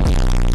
Bye.